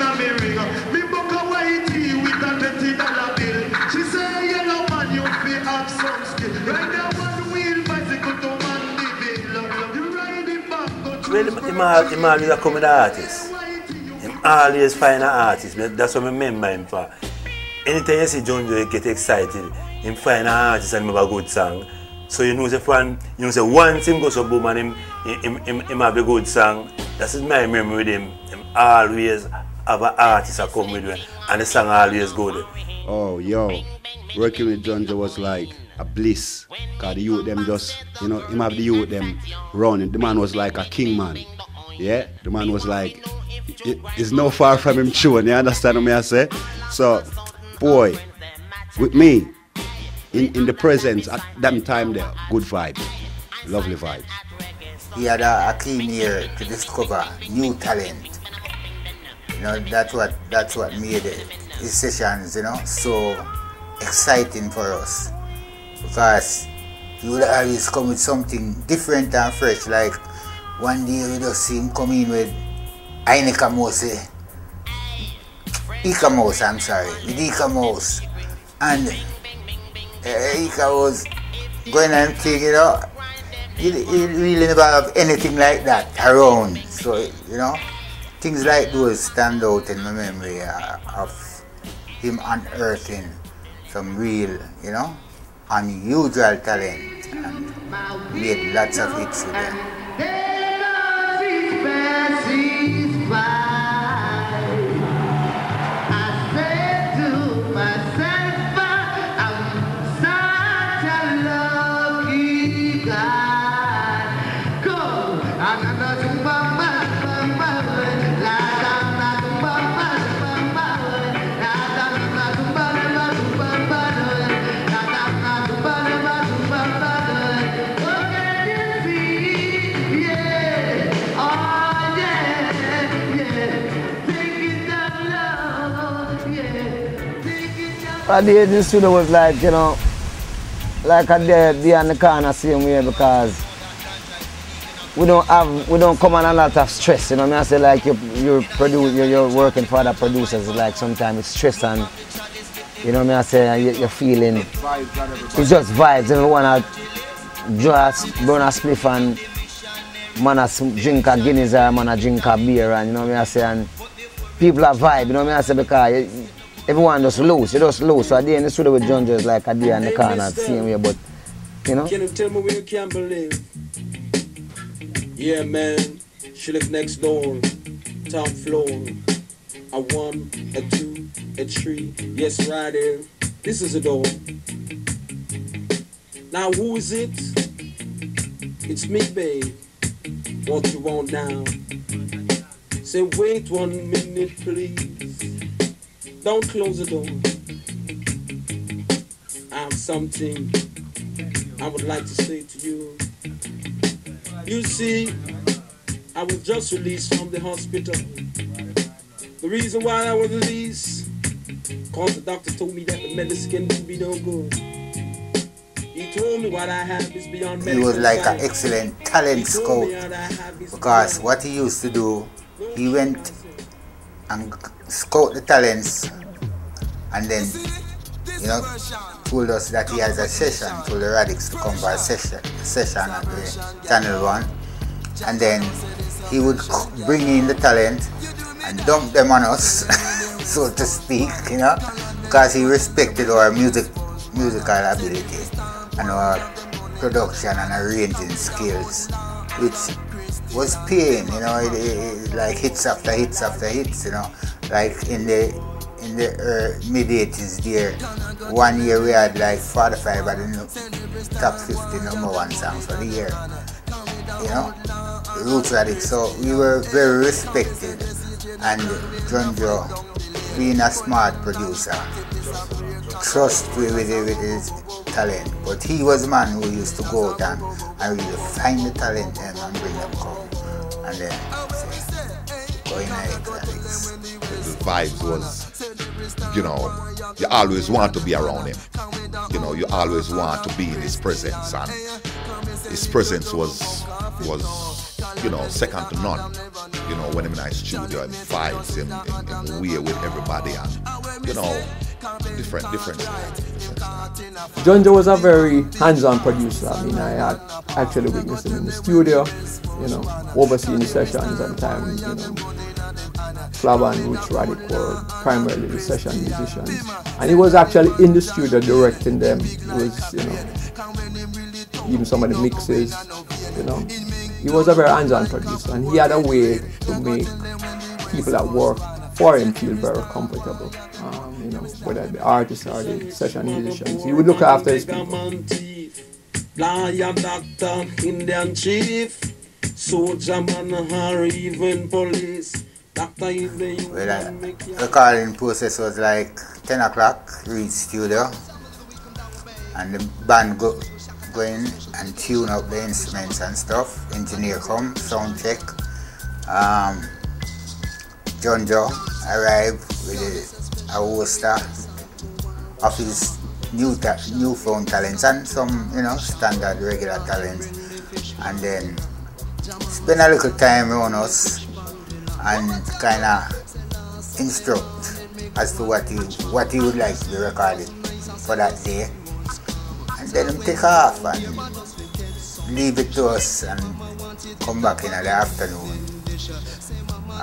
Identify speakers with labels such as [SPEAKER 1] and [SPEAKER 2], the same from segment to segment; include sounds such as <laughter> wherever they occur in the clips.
[SPEAKER 1] in a ring. Me book a white tea with a twenty dollar bill. She say, Yellowman, you fi have some skill. Ride a one wheel bicycle to Mandeville. You ride it back, go to
[SPEAKER 2] Well, him, him, al- him always a comedy artist. Him always find an artist. That's what I remember him for. Anytime you see Junjo get excited, him find an artist and have a good song. So you know say fan, you know say once him go so boom and him, him, him, him have a good song. That's my memory with him. Him always have an artist that come with and the song always good.
[SPEAKER 3] Oh, yo, working with Junjo was like a bliss. Cause the youth them just, you know, him have the youth them running. The man was like a king man. Yeah, the man was like, it, it's no far from him chewing. You understand what I say? So, boy, with me, in, in the presence at that time there, good vibe, lovely vibe.
[SPEAKER 4] he had a, a clean ear to discover new talent. You know, that's what that's what made it, his sessions, you know, so exciting for us. Because he would always come with something different and fresh. Like one day we just see him come in with Heineken Mose. Eek-A-Mouse, I'm sorry, with Ika. And uh, Ika was going and thing, you know, you, you really never have anything like that around. So, you know, things like those stand out in my memory uh, of him unearthing some real, you know, unusual talent and made lots of hits with them.
[SPEAKER 5] But the the studio was like, you know, like a day on the corner same way because we don't have, we don't come on a lot of stress, you know. I, mean, I say like you, you're, you're, you're working for other producers, like sometimes it's stress and, you know what I, mean? I say you, you're feeling, it's just vibes. Everyone just burn a spliff and man a drink a Guinness or man a drink a beer and, you know what I, mean? I say, and people are vibe, you know what I, mean? I say because you, everyone just loose, you just loose. So a day in the studio with John just like a day in the corner, same way, but, you know.
[SPEAKER 6] Can you tell me where you can't believe? Yeah, man. She live next door, top floor. A one, a two, a three. Yes, right there. This is a door. Now who is it? It's me, babe. What you want now? Say wait one minute, please. Don't close the door. I have something I would like to say to you. You see, I was just released from the hospital. The reason why I was released, cause the doctor told me that the medicine would be no good. He told me what I have is beyond
[SPEAKER 4] He was like an excellent talent scout
[SPEAKER 6] what I have is
[SPEAKER 4] because what he used to do, he went and scout the talents and then, you know, told us that he has a session, told the Radics to come for a session, session at the Channel 1. And then he would bring in the talent and dump them on us, <laughs> so to speak, you know, because he respected our music, musical ability and our production and arranging skills, which was paying, you know, it, it, like hits after hits after hits, you know, like in the in the uh, mid 80s there, one year we had like 45 of the top 50 number one songs for the year, you know, Roots Radics. So we were very respected, and Junjo, being a smart producer, trust with, with, with his talent. But he was a man who used to go out and, really find the talent and, and bring them come. And then say, go
[SPEAKER 7] the vibes was, you know, you always want to be around him. You know, you always want to be in his presence, and his presence was was you know, second to none. You know, when I'm in a studio and vibes him, him, him way with everybody and, you know, different, different style.
[SPEAKER 8] Junjo was a very hands-on producer. I mean, I had actually witnessed him in the studio, you know, overseeing the sessions and time, you know, Flabba and Roots Radics were primarily the session musicians. And he was actually in the studio directing them. He was, you know, even some of the mixes, you know. He was a very hands-on producer and he had a way to make people that work for him feel very comfortable. Um, you know, whether the artists or the session musicians. He would look after his people.
[SPEAKER 6] Liar doctor, Indian chief, soldier man, or even police. Doctor is the
[SPEAKER 4] Well, the recording process was like 10 o'clock, reach studio, and the band go, go in and tune up the instruments and stuff. Engineer come, sound check. Um, Junjo arrived with a, hoster of his new ta- newfound talents and some, you know, standard regular talents. And then spend a little time around us and kind of instruct as to what he what he would like to be recorded for that day. And then him take off and leave it to us and come back in the afternoon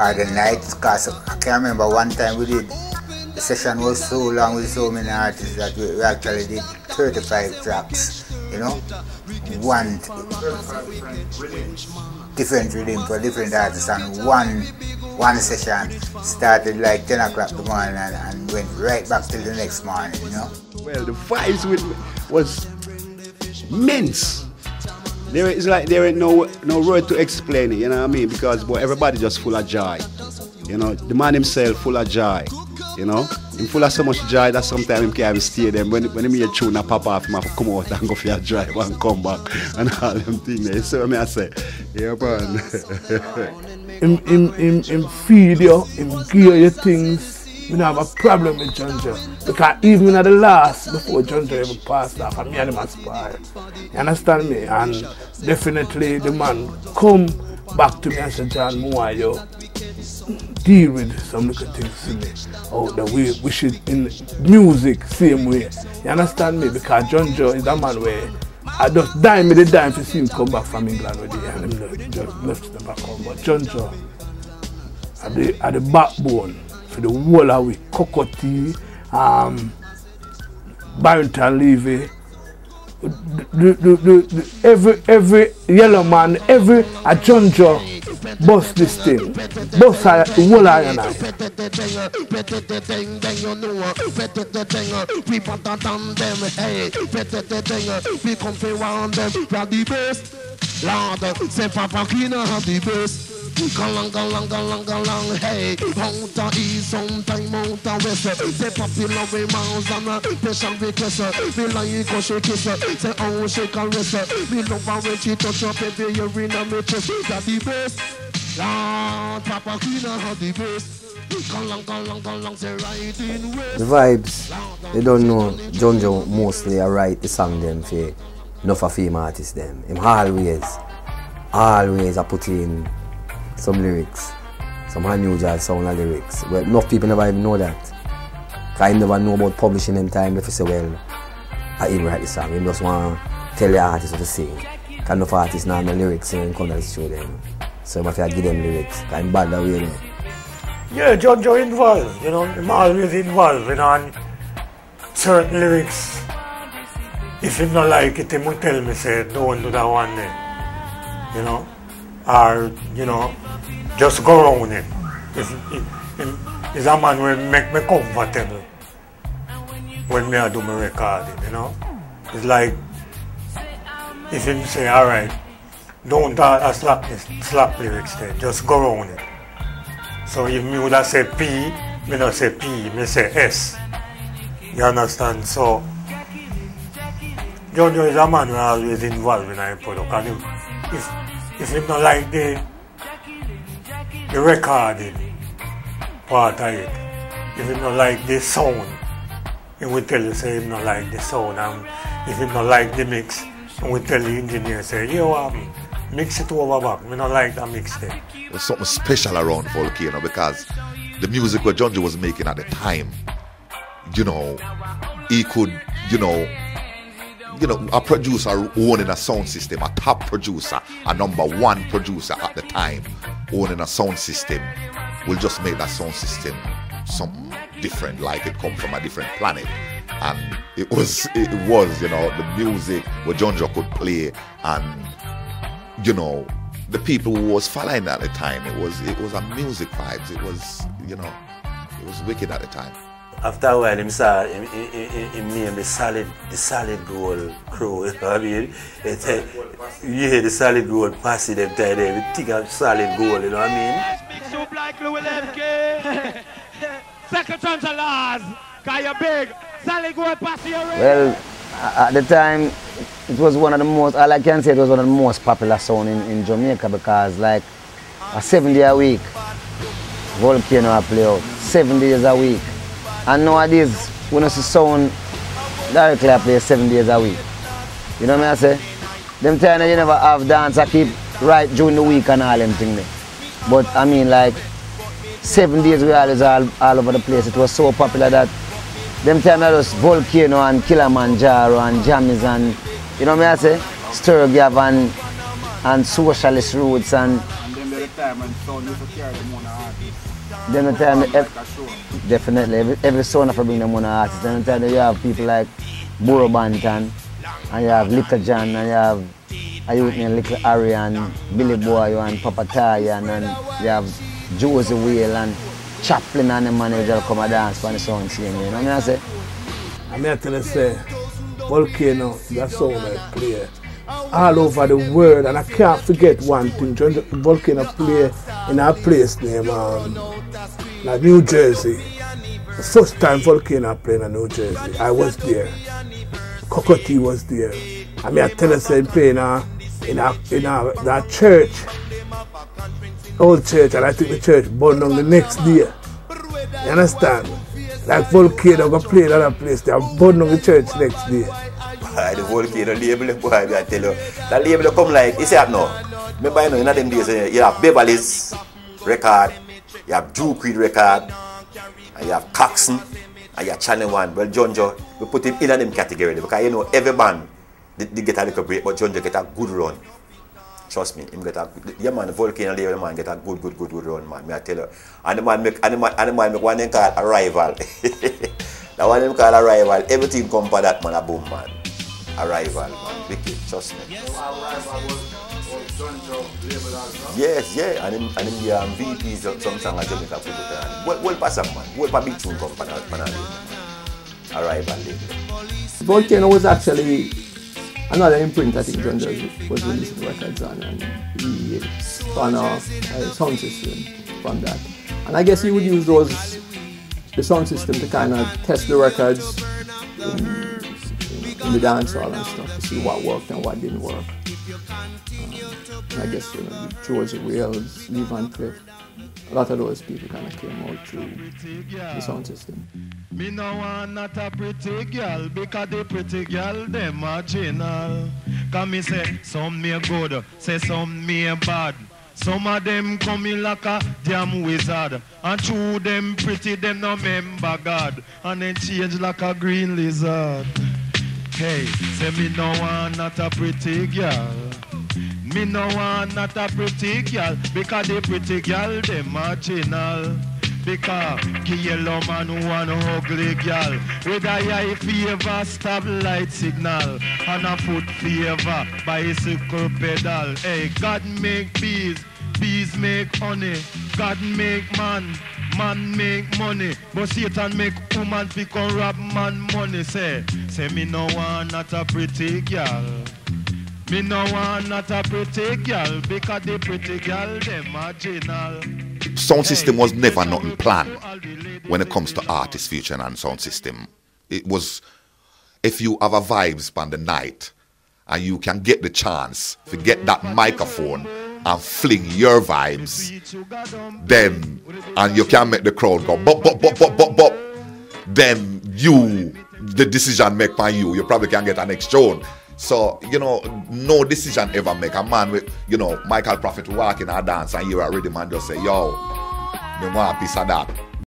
[SPEAKER 4] or the night. Cause I can't remember one time we did the session was so long with so many artists that we, we actually did 35 tracks, you know, one different rhythm for different artists and one one session started like 10 o'clock in the morning and, and went right back till the next morning, you know.
[SPEAKER 3] Well, the vibes with was immense. There is like there ain't no no word to explain it, you know what I mean? Because but everybody just full of joy. You know, the man himself full of joy. You know, him full of so much joy that sometimes him can't even stay there. When when him hear tune a pop off, him come out and go for a drive and come back <laughs> and all them things there. So me I say, yeah man. <laughs>
[SPEAKER 9] him, him, him, him feed you, him give you things. We don't have a problem with Junjo. Because even at the last, before Junjo ever passed off, and me and him aspire. You understand me? And definitely the man come back to me and say, John Moore, yo, deal with some little things to me. Oh, the way we should in music, same way. You understand me? Because Junjo is a man where I just dime me the dime to see him come back from England with the and just left the back home. But Junjo at the at the backbone for the of we Kokoti, um Barrington Levy, the, the, the, the, every every Yellowman, every a Junjo bust this thing. Bust a whole you now.
[SPEAKER 10] We we are the. Lord, say Papa are the best. Galang, galang, galang, galang, hey. Out of east, sometime out of west. Say popular way mouse and a special request Me like how she kiss Say how she caress Me love her when she touch up every year in a chest. That the best. Lord, Papa Queen are the best.
[SPEAKER 11] The vibes, they don't know Junjo mostly I write the song them for enough of female artists them. Him always, always I put in some lyrics, some unusual sound of lyrics. Well, enough people never even know that. I never know about publishing them time. If you say, well, I even write the song. You just want to tell the artist what to sing. Cause enough artists now no lyrics and come to the you know. So you have to give them lyrics. I'm bad that way, you.
[SPEAKER 12] Yeah, Junjo involved, you know, I'm always involved in on certain lyrics. If him not like it, him will tell me, say, don't do that one there. You know? Or, you know, just go around it. If, him, he's a man will make me comfortable when me I do my recording, you know? It's like, if him say, alright, don't uh, slap, slap lyrics there, just go around it. So if me would have say P, me not say P, me say S. You understand? So Junjo is a man who always involved in a product. And if if, if him not like the the recording part of it, if him not like the sound, he will tell you say him not like the sound. And if him not like the mix, he will tell the engineer say, you um, Mix it over back. Me not like that mixtape.
[SPEAKER 7] There's something special around Volcano because the music what Junjo was making at the time, you know, he could, you know, you know, a producer owning a sound system, a top producer, a number one producer at the time, owning a sound system, will just make that sound system something different, like it come from a different planet. And it was, <laughs> it was, you know, the music what Junjo could play, and you know, the people who was following at the time, it was, it was a music vibes. It was, you know, it was wicked at the time.
[SPEAKER 2] After a while, him saw him, him, him, him name the solid, the solid gold crew. <laughs> You know what I mean? It, uh, yeah, the solid gold pass them time there. We think of solid gold. You know what I mean?
[SPEAKER 13] Big soup like Lui Lepke. <laughs> Second chance of laws. Cause you're big. Sally go pass your.
[SPEAKER 5] Well, at the time, it was one of the most, all I can say, it was one of the most popular sound in, in Jamaica because like a seven day a week, Volcano I play out, seven days a week. And nowadays, when see sound, directly I play seven days a week. You know what I say? Them time you never have dance, I keep right during the week and all them things there. But I mean like, seven days we always all, all over the place. It was so popular that them time that was Volcano and Kilimanjaro and Jammies and, you know what I say? Sturgav and, and Socialist Roots and
[SPEAKER 14] And then the time when sound used to carry them.
[SPEAKER 5] Then the time,
[SPEAKER 14] Sound
[SPEAKER 5] ev-
[SPEAKER 14] like a show.
[SPEAKER 5] definitely, every, every sound to bring them one artist. Then the time you have people like Burro Banton, and you have Little John, and you have a youth named Little Harry and Billy Boy and Papa Tyan, and you have Josey Wales and Chaplin and the manager come and dance for the sound scene. You know what I say?
[SPEAKER 9] I mean, I tell you, say, Volcano, that song I play all over the world, and I can't forget one thing. Volcano play in our place named um, like New Jersey. The first time Volcano played in New Jersey, I was there. Cocotti was there. I mean, I tell say, play in a, in a, in a, that church, old church, and I think the church burned down the next day. You understand? Like Volcano go play in another place, they burned down the church next day.
[SPEAKER 2] Boy, the volcano label, boy, I tell you. That label come like, you that now? Remember, you know, in them days, eh, you have Beverley's record, you have Drew Creed record, and you have Coxsone, and you have Channel One. Well, Junjo, we put him in them category because you know every band they, they get a little break, but Junjo get a good run. Trust me, him get a yeah man, Volcano label man get a good, good, good, good run, man. Me I tell you. And the man make and the man, and the man make one thing called Arrival. <laughs> that one them called Arrival. Everything come for that man, a boom man. Arrival, man. Wicked, trust me. Yes, yeah, and him and him the um, VP some, some song of Jamaica tell him. Well, well pass up man. Well pa big tune come for that man. Arrival label.
[SPEAKER 8] Volcano was actually another imprint I think John Jazz was releasing records on and he spun off a sound system from that. And I guess he would use those the sound system to kind of test the records in, in, in the dance hall and stuff to see what worked and what didn't work. I guess you know, Josey Wales, Lee Van Cleef, a lot of those people kind of came out through the sound system.
[SPEAKER 13] Me no want not a pretty girl because the pretty girl them marginal. Cause me say some me good, say some me bad. Some of them coming like a damn wizard. And true them pretty, them no member God. And then change like a green lizard. Hey, say me no want not a pretty girl. Me no want not a pretty girl because the pretty girl them marginal. Because the Yellowman want ugly girl with a eye favor stop light signal and a foot favor bicycle pedal. Hey, God make bees, bees make honey. God make man, man make money. But Satan make woman fi come rob man money. Say, say me no want not a pretty girl. Me no want not a pretty girl because the pretty girl them marginal.
[SPEAKER 7] Sound system was never nothing planned when it comes to artist future and sound system. It was if you have a vibes on the night and you can get the chance to get that microphone and fling your vibes, then and you can make the crowd go bop bop bop bop bop bop, then you the decision make by you. You probably can get an tune. So, you know, no decision ever make. A man with, you know, Michael Prophet walk in a dance and hear a rhythm and just say, yo, me want a piece of that.